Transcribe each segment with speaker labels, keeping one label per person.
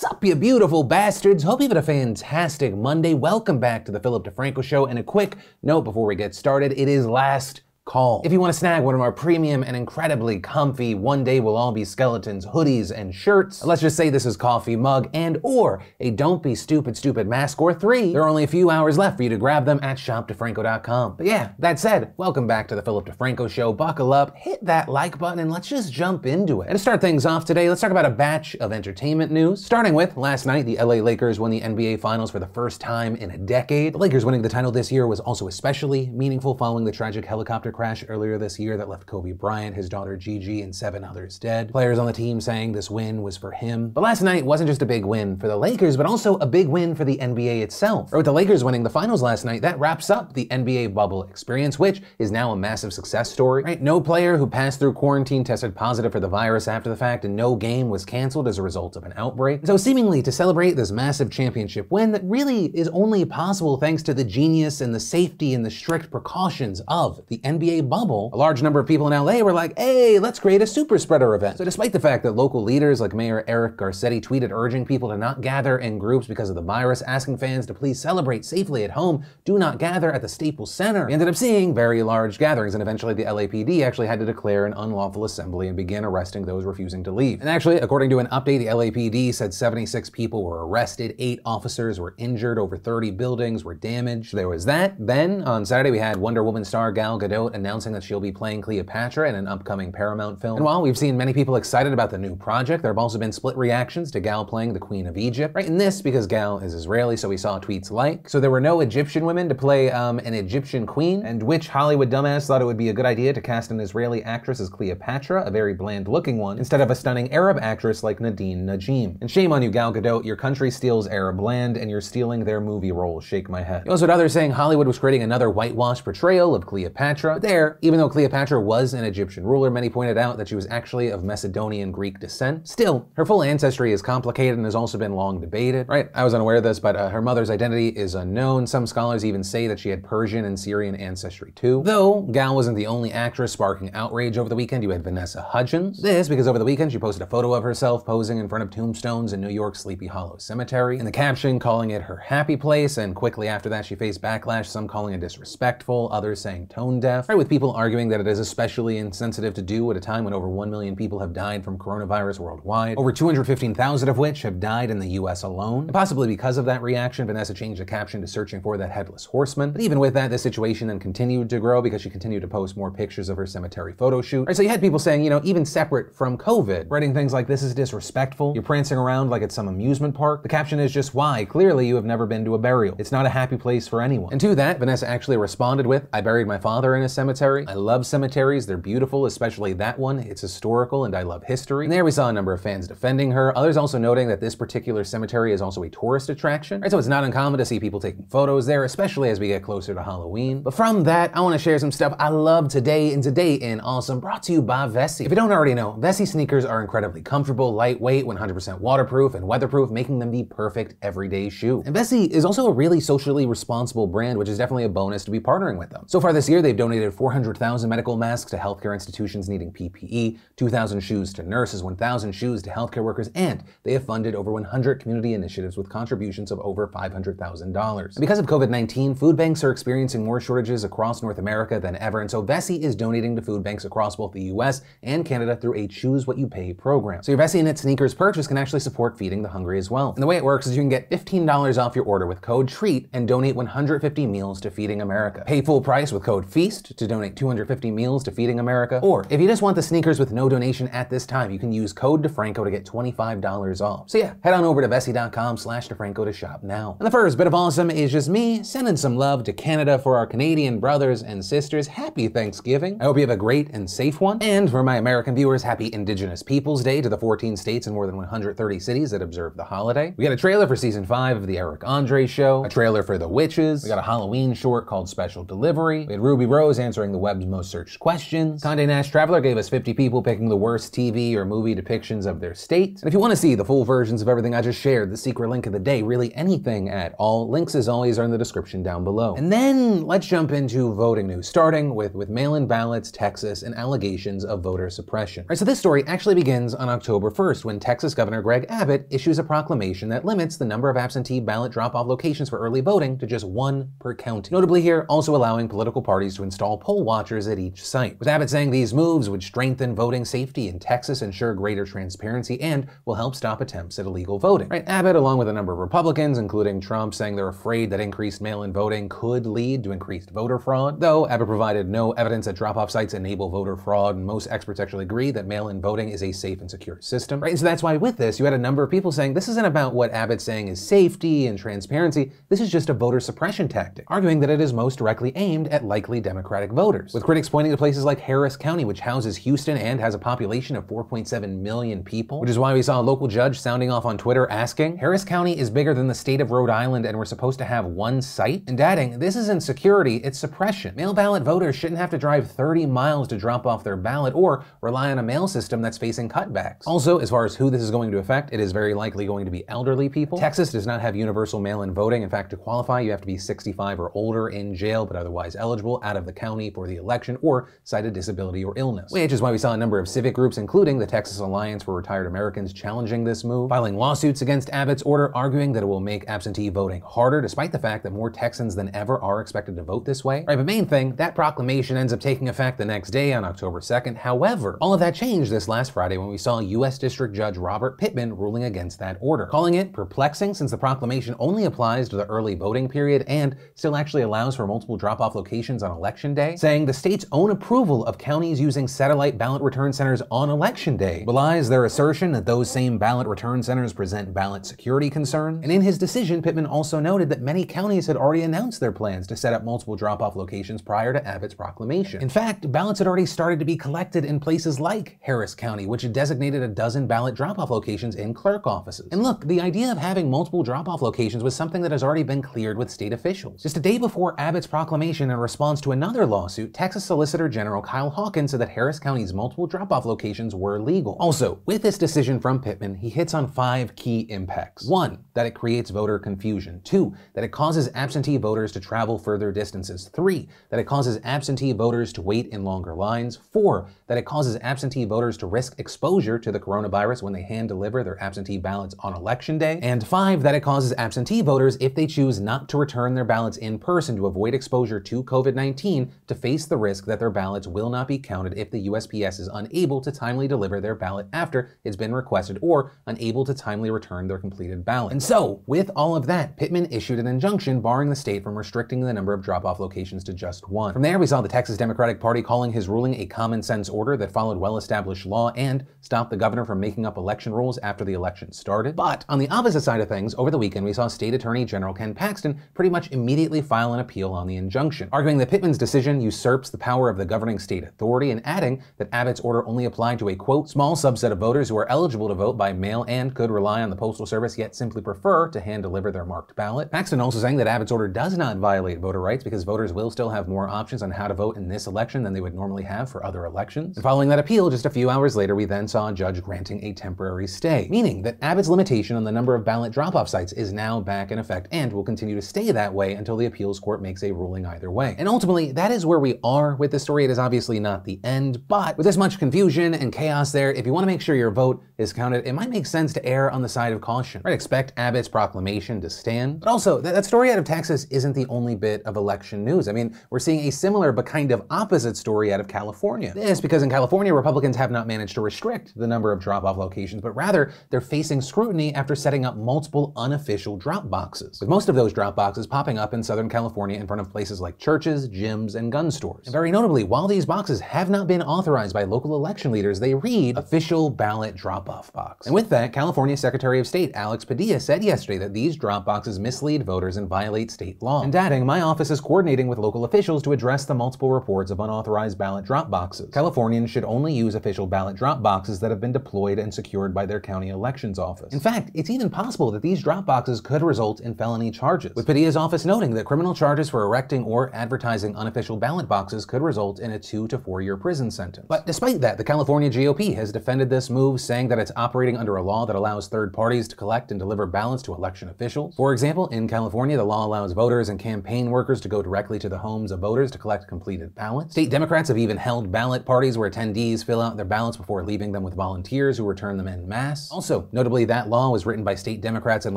Speaker 1: Sup, you beautiful bastards. Hope you've had a fantastic Monday. Welcome back to the Philip DeFranco Show. And a quick note before we get started it is last call. If you want to snag one of our premium and incredibly comfy one day will all be skeletons hoodies and shirts, let's just say this is coffee mug and or a don't be stupid stupid mask or three, there are only a few hours left for you to grab them at shopdefranco.com. But yeah, that said, welcome back to the Philip DeFranco show. Buckle up, hit that like button and let's just jump into it. And to start things off today, let's talk about a batch of entertainment news. Starting with last night, the LA Lakers won the NBA finals for the first time in a decade. The Lakers winning the title this year was also especially meaningful following the tragic helicopter crash earlier this year that left Kobe Bryant, his daughter Gigi, and seven others dead. Players on the team saying this win was for him. But last night wasn't just a big win for the Lakers, but also a big win for the NBA itself. Or with the Lakers winning the finals last night, that wraps up the NBA bubble experience, which is now a massive success story. Right? No player who passed through quarantine tested positive for the virus after the fact, and no game was canceled as a result of an outbreak. So seemingly to celebrate this massive championship win that really is only possible thanks to the genius and the safety and the strict precautions of the NBA bubble bubble, a large number of people in LA were like, hey, let's create a super spreader event. So despite the fact that local leaders like Mayor Eric Garcetti tweeted urging people to not gather in groups because of the virus, asking fans to please celebrate safely at home, do not gather at the Staples Center, we ended up seeing very large gatherings, and eventually the LAPD actually had to declare an unlawful assembly and begin arresting those refusing to leave. And actually, according to an update, the LAPD said 76 people were arrested, eight officers were injured, over 30 buildings were damaged. There was that. Then, on Saturday, we had Wonder Woman star Gal Gadot announcing announcing that she'll be playing Cleopatra in an upcoming Paramount film. And while we've seen many people excited about the new project, there have also been split reactions to Gal playing the Queen of Egypt. Right, in this because Gal is Israeli, so we saw tweets like, so there were no Egyptian women to play um, an Egyptian queen, and which Hollywood dumbass thought it would be a good idea to cast an Israeli actress as Cleopatra, a very bland-looking one, instead of a stunning Arab actress like Nadine Njeim. And shame on you, Gal Gadot, your country steals Arab land, and you're stealing their movie role. Shake my head. You also had others saying Hollywood was creating another whitewash portrayal of Cleopatra. There, even though Cleopatra was an Egyptian ruler, many pointed out that she was actually of Macedonian Greek descent. Still, her full ancestry is complicated and has also been long debated. Right, I was unaware of this, but uh, her mother's identity is unknown. Some scholars even say that she had Persian and Syrian ancestry too. Though, Gal wasn't the only actress sparking outrage over the weekend. You had Vanessa Hudgens. This because over the weekend she posted a photo of herself posing in front of tombstones in New York's Sleepy Hollow Cemetery, in the caption calling it her happy place, and quickly after that she faced backlash, some calling it disrespectful, others saying tone deaf, with people arguing that it is especially insensitive to do at a time when over 1 million people have died from coronavirus worldwide, over 215,000 of which have died in the US alone. And possibly because of that reaction, Vanessa changed the caption to searching for that headless horseman. But even with that, the situation then continued to grow because she continued to post more pictures of her cemetery photo shoot. Right, so you had people saying, you know, even separate from COVID, writing things like, this is disrespectful, you're prancing around like it's some amusement park. The caption is just why. Clearly, you have never been to a burial. It's not a happy place for anyone. And to that, Vanessa actually responded with, I buried my father in a cemetery. I love cemeteries. They're beautiful, especially that one. It's historical and I love history. And there we saw a number of fans defending her. Others also noting that this particular cemetery is also a tourist attraction. Right, so it's not uncommon to see people taking photos there, especially as we get closer to Halloween. But from that, I want to share some stuff I love today and today in Awesome, brought to you by Vessi. If you don't already know, Vessi sneakers are incredibly comfortable, lightweight, 100% waterproof, and weatherproof, making them the perfect everyday shoe. And Vessi is also a really socially responsible brand, which is definitely a bonus to be partnering with them. So far this year, they've donated 400,000 medical masks to healthcare institutions needing PPE, 2,000 shoes to nurses, 1,000 shoes to healthcare workers, and they have funded over 100 community initiatives with contributions of over $500,000. Because of COVID-19, food banks are experiencing more shortages across North America than ever, and so Vessi is donating to food banks across both the US and Canada through a Choose What You Pay program. So your Vessi Knit sneakers purchase can actually support feeding the hungry as well. And the way it works is you can get $15 off your order with code TREAT and donate 150 meals to Feeding America. Pay full price with code FEAST to donate 250 meals to Feeding America. Or if you just want the sneakers with no donation at this time, you can use code DeFranco to get $25 off. So yeah, head on over to Vessi.com slash DeFranco to shop now. And the first bit of awesome is just me sending some love to Canada for our Canadian brothers and sisters. Happy Thanksgiving. I hope you have a great and safe one. And for my American viewers, happy Indigenous Peoples Day to the 14 states and more than 130 cities that observe the holiday. We got a trailer for season 5 of The Eric Andre Show, a trailer for The Witches, we got a Halloween short called Special Delivery, we had Ruby Rose answering the web's most searched questions. Condé Nast Traveler gave us 50 people picking the worst TV or movie depictions of their state. And if you want to see the full versions of everything I just shared, the secret link of the day, really anything at all, links as always are in the description down below. And then let's jump into voting news, starting with, with mail-in ballots, Texas, and allegations of voter suppression. All right, so this story actually begins on October 1st when Texas Governor Greg Abbott issues a proclamation that limits the number of absentee ballot drop-off locations for early voting to just one per county. Notably here, also allowing political parties to install poll watchers at each site. With Abbott saying these moves would strengthen voting safety in Texas, ensure greater transparency, and will help stop attempts at illegal voting. Right, Abbott, along with a number of Republicans, including Trump, saying they're afraid that increased mail-in voting could lead to increased voter fraud. Though Abbott provided no evidence that drop-off sites enable voter fraud, and most experts actually agree that mail-in voting is a safe and secure system. Right, and so that's why with this, you had a number of people saying this isn't about what Abbott's saying is safety and transparency. This is just a voter suppression tactic, arguing that it is most directly aimed at likely Democratic voters. With critics pointing to places like Harris County, which houses Houston and has a population of 4.7 million people, which is why we saw a local judge sounding off on Twitter asking, Harris County is bigger than the state of Rhode Island and we're supposed to have one site? And adding, this isn't security, it's suppression. Mail ballot voters shouldn't have to drive 30 miles to drop off their ballot or rely on a mail system that's facing cutbacks. Also, as far as who this is going to affect, it is very likely going to be elderly people. Texas does not have universal mail-in voting. In fact, to qualify, you have to be 65 or older in jail, but otherwise eligible out of the county for the election or cite a disability or illness. Which is why we saw a number of civic groups, including the Texas Alliance for Retired Americans, challenging this move, filing lawsuits against Abbott's order, arguing that it will make absentee voting harder, despite the fact that more Texans than ever are expected to vote this way. Right, but main thing, that proclamation ends up taking effect the next day on October 2nd. However, all of that changed this last Friday when we saw U.S. District Judge Robert Pittman ruling against that order, calling it perplexing since the proclamation only applies to the early voting period and still actually allows for multiple drop-off locations on election day, saying the state's own approval of counties using satellite ballot return centers on election day belies their assertion that those same ballot return centers present ballot security concerns. And in his decision, Pittman also noted that many counties had already announced their plans to set up multiple drop-off locations prior to Abbott's proclamation. In fact, ballots had already started to be collected in places like Harris County, which had designated a dozen ballot drop-off locations in clerk offices. And look, the idea of having multiple drop-off locations was something that has already been cleared with state officials. Just a day before Abbott's proclamation in response to another lawsuit, Texas Solicitor General Kyle Hawkins said that Harris County's multiple drop-off locations were legal. Also, with this decision from Pittman, he hits on five key impacts. One, that it creates voter confusion. Two, that it causes absentee voters to travel further distances. Three, that it causes absentee voters to wait in longer lines. Four, that it causes absentee voters to risk exposure to the coronavirus when they hand deliver their absentee ballots on election day. And five, that it causes absentee voters, if they choose not to return their ballots in person to avoid exposure to COVID 19, to face the risk that their ballots will not be counted if the USPS is unable to timely deliver their ballot after it's been requested or unable to timely return their completed ballot. And so, with all of that, Pittman issued an injunction barring the state from restricting the number of drop off locations to just one. From there, we saw the Texas Democratic Party calling his ruling a common sense order that followed well established law and stopped the governor from making up election rules after the election started. But on the opposite side of things, over the weekend, we saw State Attorney General Ken Paxton pretty much immediately file an appeal on the injunction, arguing that Pittman's decision usurps the power of the governing state authority and adding that Abbott's order only applied to a quote, small subset of voters who are eligible to vote by mail and could rely on the Postal Service yet simply prefer to hand deliver their marked ballot. Paxton also saying that Abbott's order does not violate voter rights because voters will still have more options on how to vote in this election than they would normally have for other elections. And following that appeal, just a few hours later, we then saw a judge granting a temporary stay, meaning that Abbott's limitation on the number of ballot drop-off sites is now back in effect and will continue to stay that way until the appeals court makes a ruling either way. And ultimately, that is where we are with the story. It is obviously not the end, but with this much confusion and chaos there, if you want to make sure your vote is counted, it might make sense to err on the side of caution. Right? Expect Abbott's proclamation to stand. But also, that, that story out of Texas isn't the only bit of election news. I mean, we're seeing a similar but kind of opposite story out of California. This because in California, Republicans have not managed to restrict the number of drop-off locations, but rather they're facing scrutiny after setting up multiple unofficial drop boxes, with most of those drop boxes popping up in Southern California in front of places like churches, gyms, and gun stores. And very notably, while these boxes have not been authorized by local election leaders, they read official ballot drop-off box. And with that, California Secretary of State Alex Padilla said yesterday that these drop boxes mislead voters and violate state law. And adding, my office is coordinating with local officials to address the multiple reports of unauthorized ballot drop boxes. Californians should only use official ballot drop boxes that have been deployed and secured by their county elections office. In fact, it's even possible that these drop boxes could result in felony charges, with Padilla's office noting that criminal charges for erecting or advertising unofficial ballot boxes could result in a two to four year prison sentence. But despite that, the California GOP has defended this move, saying that it's operating under a law that allows third parties to collect and deliver ballots to election officials. For example, in California, the law allows voters and campaign workers to go directly to the homes of voters to collect completed ballots. State Democrats have even held ballot parties where attendees fill out their ballots before leaving them with volunteers who return them en masse. Also, notably, that law was written by state Democrats and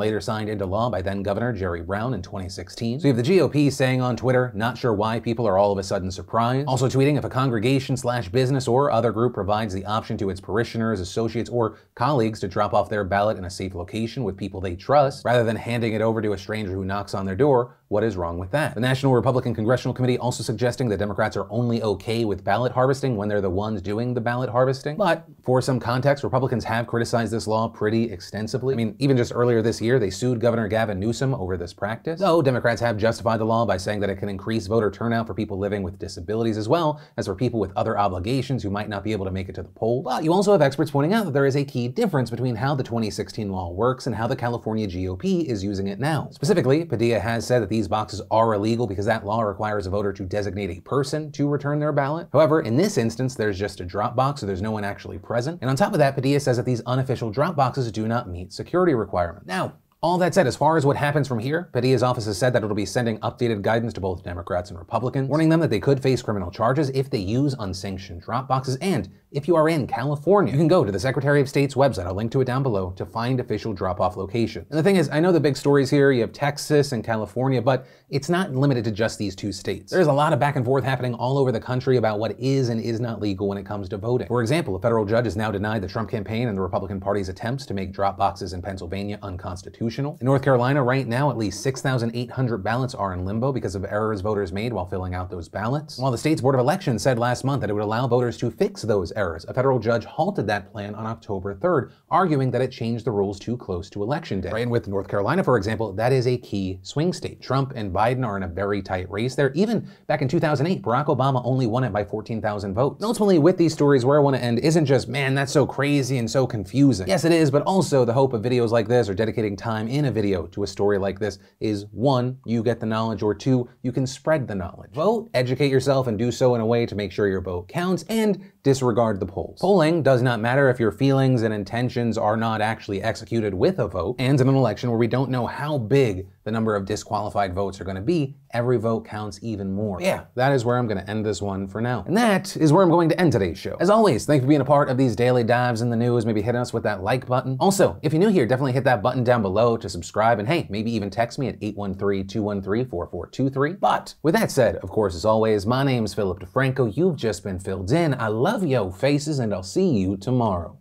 Speaker 1: later signed into law by then Governor Jerry Brown in 2016. So you have the GOP saying on Twitter, not sure why people are all of a sudden surprise. Also tweeting if a congregation slash business or other group provides the option to its parishioners, associates, or colleagues to drop off their ballot in a safe location with people they trust, rather than handing it over to a stranger who knocks on their door, what is wrong with that? The National Republican Congressional Committee also suggesting that Democrats are only okay with ballot harvesting when they're the ones doing the ballot harvesting. But for some context, Republicans have criticized this law pretty extensively. I mean, even just earlier this year, they sued Governor Gavin Newsom over this practice. Though Democrats have justified the law by saying that it can increase voter turnout for people living with disabilities as well as for people with other obligations who might not be able to make it to the poll. But you also have experts pointing out that there is a key difference between how the 2016 law works and how the California GOP is using it now. Specifically, Padilla has said that these boxes are illegal because that law requires a voter to designate a person to return their ballot. However, in this instance, there's just a drop box, so there's no one actually present. And on top of that, Padilla says that these unofficial drop boxes do not meet security requirements. Now, all that said, as far as what happens from here, Padilla's office has said that it'll be sending updated guidance to both Democrats and Republicans, warning them that they could face criminal charges if they use unsanctioned drop boxes. And if you are in California, you can go to the Secretary of State's website, I'll link to it down below, to find official drop off locations. And the thing is, I know the big stories here, you have Texas and California, but it's not limited to just these two states. There's a lot of back and forth happening all over the country about what is and is not legal when it comes to voting. For example, a federal judge has now denied the Trump campaign and the Republican Party's attempts to make drop boxes in Pennsylvania unconstitutional. In North Carolina, right now, at least 6,800 ballots are in limbo because of errors voters made while filling out those ballots. While the state's Board of Elections said last month that it would allow voters to fix those errors, a federal judge halted that plan on October 3rd, arguing that it changed the rules too close to election day. Right, and with North Carolina, for example, that is a key swing state. Trump and Biden are in a very tight race there. Even back in 2008, Barack Obama only won it by 14,000 votes. And ultimately, with these stories, where I want to end isn't just, man, that's so crazy and so confusing. Yes, it is, but also the hope of videos like this or dedicating time in a video to a story like this is one, you get the knowledge, or two, you can spread the knowledge. Vote, educate yourself, and do so in a way to make sure your vote counts, and disregard the polls. Polling does not matter if your feelings and intentions are not actually executed with a vote, and in an election where we don't know how big the number of disqualified votes are going to be, every vote counts even more. Yeah, that is where I'm going to end this one for now. And that is where I'm going to end today's show. As always, thank you for being a part of these daily dives in the news, maybe hitting us with that like button. Also, if you're new here, definitely hit that button down below to subscribe, and hey, maybe even text me at 813-213-4423. But with that said, of course, as always, my name's Philip DeFranco. You've just been filled in. I love yo faces, and I'll see you tomorrow.